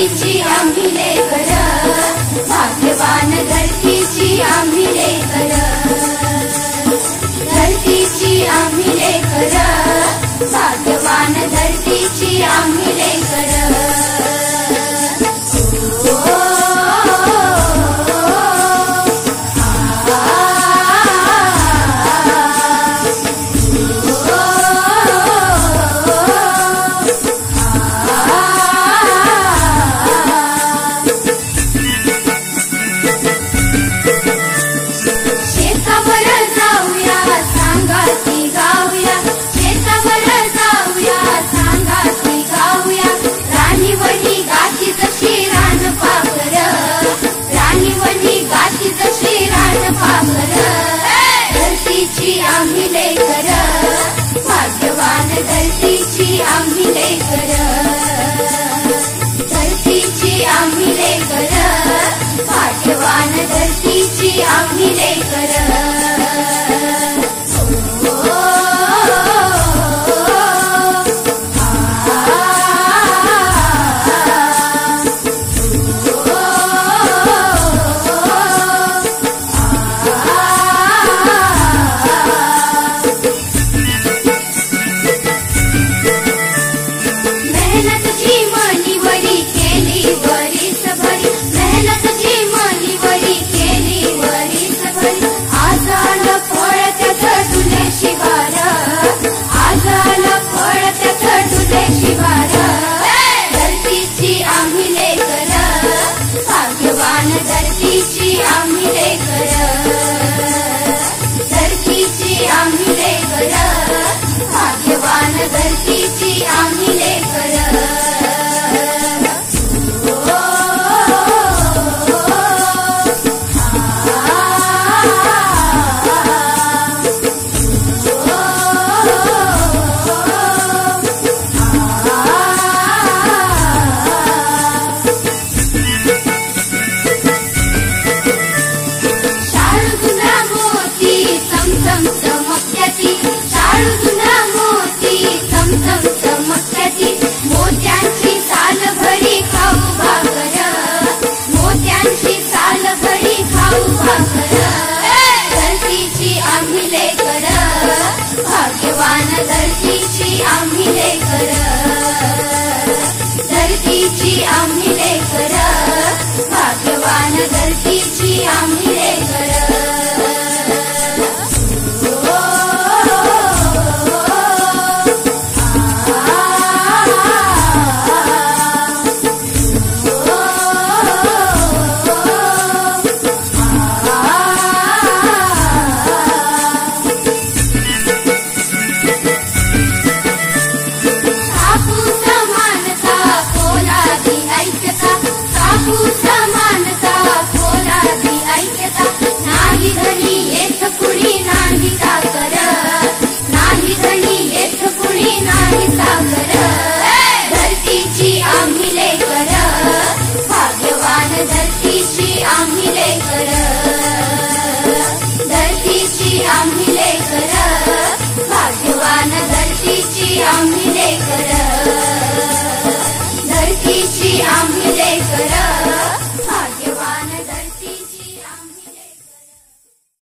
धरतीची आम्ही लेकर. भाग्यवान धरतीची आम्ही लेकर. धरतीची आम्ही लेकर. भाग्यवान धरतीची आम्ही पामर धरतीची आम्ही लेकर. भाग्यवान धरतीची आम्ही लेकर. धरतीची आम्ही लेकर भाग्यवान धरतीची आम्ही लेकर. मान धरतीची आम्ही लेकर आम्ही लेकर धरतीची आम्ही करे